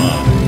Obama.